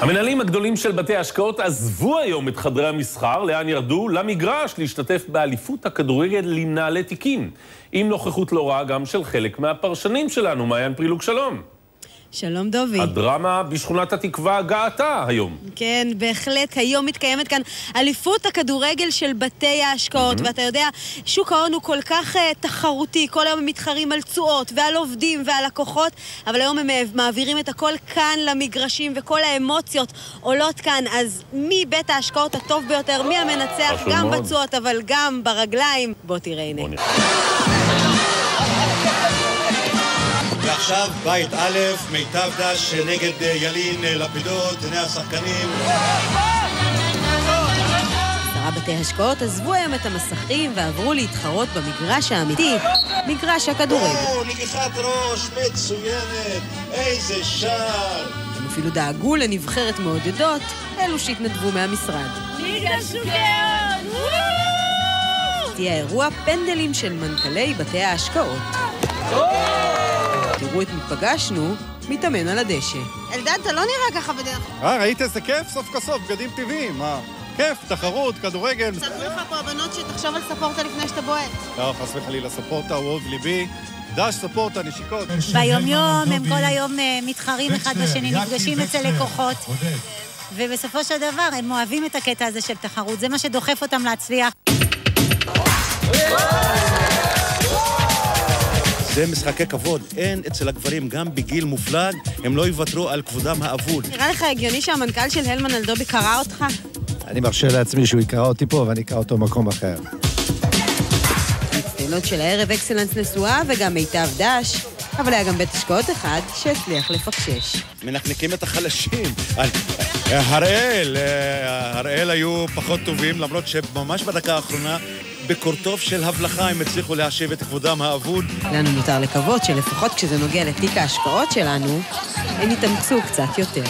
המנהלים הגדולים של בתי ההשקעות עזבו היום את חדרי המסחר, לאן ירדו? למגרש להשתתף באליפות הכדורגל למנהלי תיקים, עם נוכחות לא רעה גם של חלק מהפרשנים שלנו, מעיין פרילוג שלום. שלום דובי. הדרמה בשכונת התקווה גאתה היום. כן, בהחלט. היום מתקיימת כאן אליפות הכדורגל של בתי ההשקעות. ואתה יודע, שוק ההון הוא כל כך uh, תחרותי, כל היום הם מתחרים על תשואות ועל עובדים ועל לקוחות, אבל היום הם מעבירים את הכל כאן למגרשים, וכל האמוציות עולות כאן. אז מי בית ההשקעות הטוב ביותר, מי המנצח, גם בתשואות, אבל גם ברגליים? בוא תראה, הנה. ועכשיו בית א', מיטב דש נגד אה, ילין אה, לפידות, הנה השחקנים. עשרה בתי השקעות עזבו היום את המסכים ועברו להתחרות במגרש האמיתי, מגרש הכדורגל. או, נגיחת ראש מצוינת, איזה שער! הם אפילו דאגו לנבחרת מעודדות, אלו שהתנדבו מהמשרד. ליגה שוקי תהיה אירוע פנדלים של מנכ"לי בתי ההשקעות. תראו את מי פגשנו, מתאמן על הדשא. אלדד, אתה לא נראה ככה בדרך כלל. אה, ראית איזה כיף? סוף כל סוף, בגדים טבעיים, מה? כיף, תחרות, כדורגל. ספרו לך פה הבנות שתחשוב על ספורטה לפני שאתה בועט. לא, חס וחלילה, ספורטה הוא אוהב ליבי. דש, ספורטה, נשיקות. ביומיום הם כל היום אה, מתחרים אחד בשני, נפגשים אצל לקוחות. ובסופו של דבר הם אוהבים את הקטע הזה של תחרות, זה מה שדוחף אותם להצליח. זה משחקי כבוד. אין אצל הגברים, גם בגיל מופלג, הם לא יוותרו על כבודם האבוד. נראה לך הגיוני שהמנכ"ל של הלמן אלדובי קרא אותך? אני מרשה לעצמי שהוא יקרא אותי פה ואני אקרא אותו במקום אחר. מצטיינות של הערב אקסלנס נשואה וגם מיטב דש. אבל היה גם בית השקעות אחד שהצליח לפקשש. מנקנקים את החלשים. הראל, אה, הראל היו פחות טובים, למרות שממש בדקה האחרונה בקורטוב של הבלחה הם הצליחו להשיב את כבודם האבוד. לנו מותר לקוות שלפחות כשזה נוגע לתיק ההשקעות שלנו, הם יתאמצו קצת יותר.